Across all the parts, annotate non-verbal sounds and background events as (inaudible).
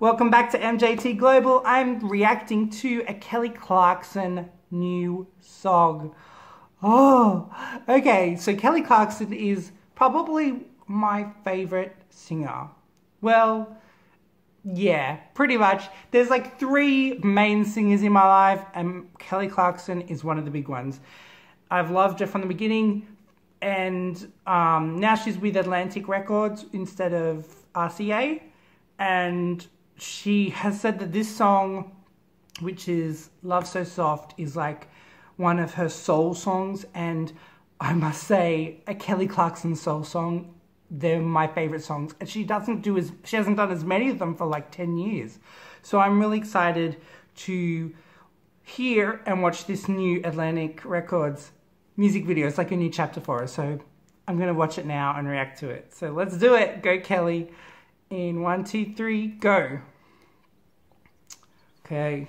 Welcome back to MJT Global. I'm reacting to a Kelly Clarkson new song. Oh, okay. So Kelly Clarkson is probably my favorite singer. Well, yeah, pretty much. There's like three main singers in my life, and Kelly Clarkson is one of the big ones. I've loved her from the beginning, and um, now she's with Atlantic Records instead of RCA, and she has said that this song, which is Love So Soft, is like one of her soul songs. And I must say, a Kelly Clarkson soul song, they're my favorite songs. And she doesn't do as, she hasn't done as many of them for like 10 years. So I'm really excited to hear and watch this new Atlantic Records music video. It's like a new chapter for her. So I'm going to watch it now and react to it. So let's do it. Go, Kelly in one, two, three, go. Okay.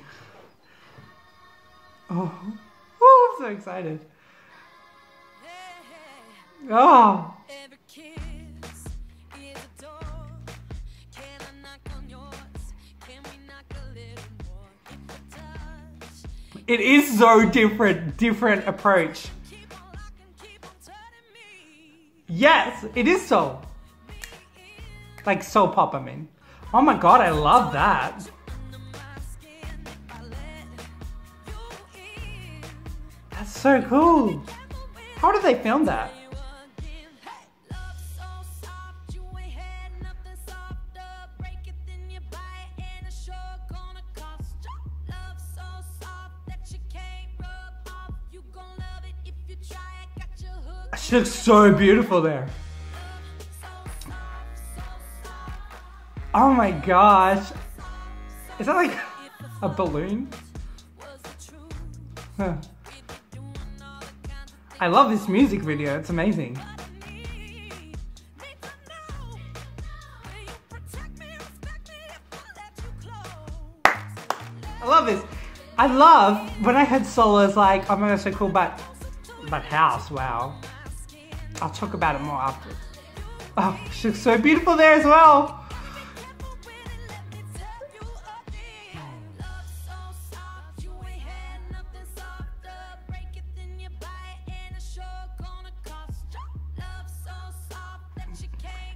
Oh, (laughs) oh I'm so excited. Oh. It is so different, different approach. Yes, it is soul. Like soul pop, I mean. Oh my god, I love that. That's so cool. How did they film that? She looks so beautiful there. Oh my gosh. Is that like a balloon? I love this music video, it's amazing. I love this. I love when I heard solos like, oh my god, so cool, but, but house, wow. I'll talk about it more after. Oh, she looks so beautiful there as well.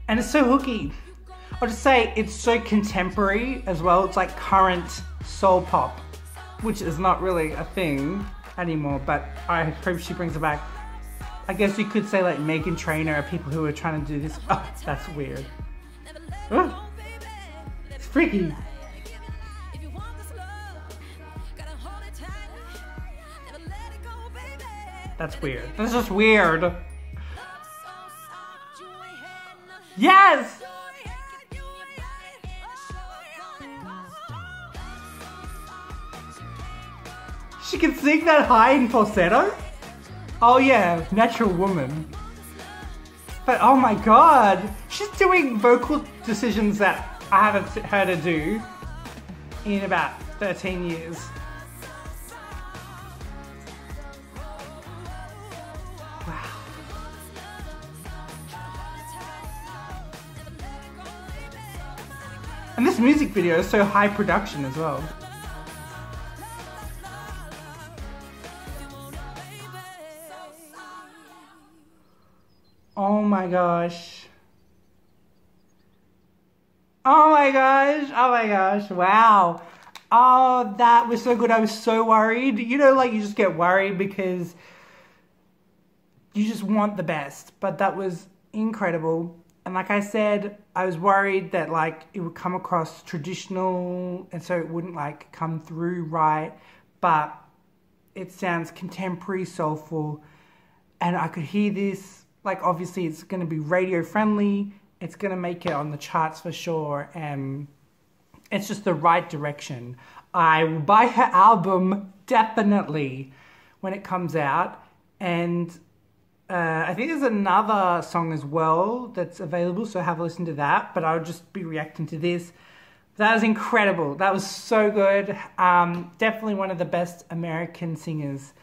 And it's so hooky. I'll just say it's so contemporary as well. It's like current soul pop, which is not really a thing anymore, but I hope she brings it back. I guess you could say like Meghan Trainor or people who are trying to do this. Oh, that's weird. It's freaky. That's weird. That's just weird. Yes! She can sing that high in falsetto? Oh yeah, natural woman. But oh my god, she's doing vocal decisions that I haven't heard her do in about 13 years. And this music video is so high production as well. Oh my gosh. Oh my gosh. Oh my gosh. Wow. Oh, that was so good. I was so worried. You know, like you just get worried because you just want the best. But that was incredible. And like I said, I was worried that like it would come across traditional and so it wouldn't like come through right, but it sounds contemporary, soulful, and I could hear this. Like obviously it's going to be radio friendly. It's going to make it on the charts for sure, and it's just the right direction. I will buy her album definitely when it comes out, and uh, I think there's another song as well that's available, so have a listen to that. But I'll just be reacting to this. That was incredible. That was so good. Um, definitely one of the best American singers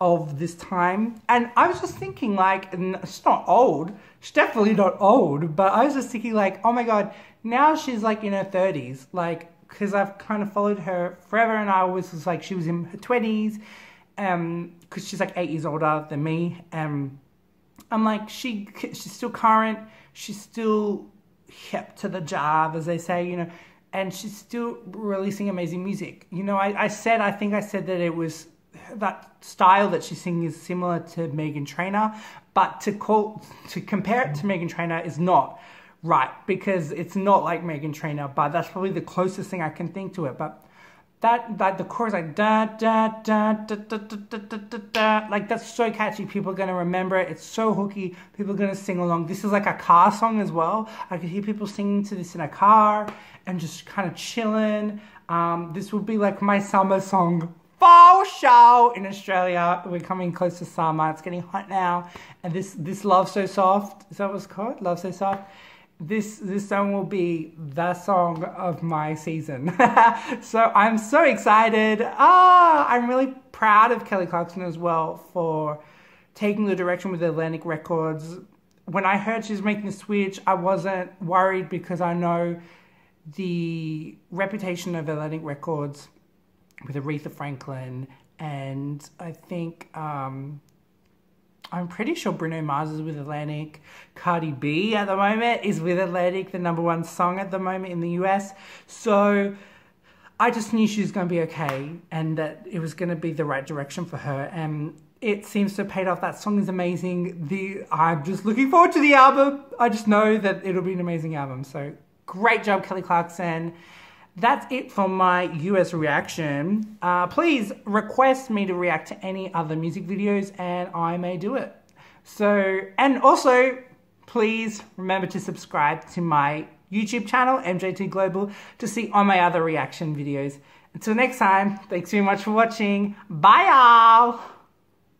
of this time. And I was just thinking, like, she's not old. She's definitely not old. But I was just thinking, like, oh my god, now she's like in her 30s. Like, because I've kind of followed her forever, and I always was like she was in her twenties, um, because she's like eight years older than me. Um, I'm like she she's still current, she's still hip to the job, as they say, you know, and she's still releasing amazing music. You know, I, I said I think I said that it was that style that she's singing is similar to Meghan Trainor, but to call to compare it to Meghan Trainor is not right because it's not like Meghan Trainor, but that's probably the closest thing I can think to it. But that that the chorus like da da da da da da da da da, da like that's so catchy. People are gonna remember it. It's so hooky. People are gonna sing along. This is like a car song as well. I could hear people singing to this in a car and just kind of chilling. Um, this would be like my summer song fall show in Australia. We're coming close to summer. It's getting hot now, and this this love so soft is that what it's called? Love so soft this this song will be the song of my season. (laughs) so I'm so excited. Ah, I'm really proud of Kelly Clarkson as well for taking the direction with Atlantic Records. When I heard she's making the switch, I wasn't worried because I know the reputation of Atlantic Records with Aretha Franklin and I think um, I'm pretty sure Bruno Mars is with Atlantic. Cardi B at the moment is with Atlantic, the number one song at the moment in the US. So I just knew she was going to be okay and that it was going to be the right direction for her. And it seems to have paid off. That song is amazing. The I'm just looking forward to the album. I just know that it'll be an amazing album. So great job, Kelly Clarkson that's it for my US reaction. Uh, please request me to react to any other music videos and I may do it. So, and also, please remember to subscribe to my YouTube channel, MJT Global, to see all my other reaction videos. Until next time, thanks very much for watching. Bye, y'all!